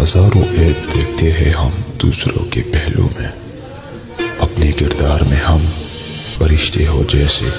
हज़ारों ऐप देखते हैं हम दूसरों के पहलू में। अपने किरदार में हम फरिश्ते हो जैसे